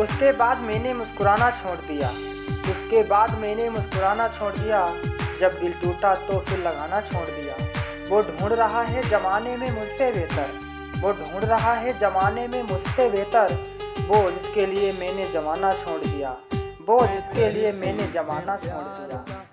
उसके बाद मैंने मुस्कुराना छोड़ दिया। उसके बाद मैंने मुस्कुराना छोड़ दिया। जब दिल टूटा तो फिर लगाना छोड़ दिया। वो ढूंढ रहा है जमाने में मुझसे बेहतर। वो ढूंढ रहा है जमाने में मुझसे बेहतर। वो जिसके लिए मैंने जमाना छोड़ दिया। वो जिसके लिए मैंने जमाना छोड़ दिया।